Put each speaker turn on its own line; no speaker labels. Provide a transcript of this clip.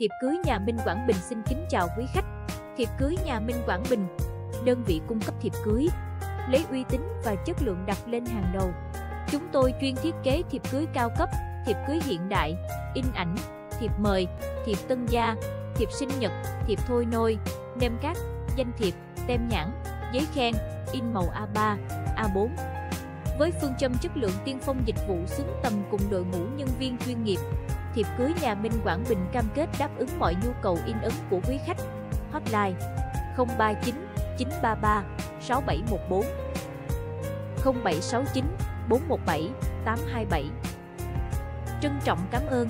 Thiệp cưới nhà Minh Quảng Bình xin kính chào quý khách. Thiệp cưới nhà Minh Quảng Bình, đơn vị cung cấp thiệp cưới, lấy uy tín và chất lượng đặt lên hàng đầu. Chúng tôi chuyên thiết kế thiệp cưới cao cấp, thiệp cưới hiện đại, in ảnh, thiệp mời, thiệp tân gia, thiệp sinh nhật, thiệp thôi nôi, nem cát, danh thiệp, tem nhãn, giấy khen, in màu A3, A4. Với phương châm chất lượng tiên phong dịch vụ xứng tầm cùng đội ngũ nhân viên chuyên nghiệp, thiệp cưới nhà Minh Quảng Bình cam kết đáp ứng mọi nhu cầu in ấn của quý khách. Hotline 039 933 6714 0769 417 827 Trân trọng cảm ơn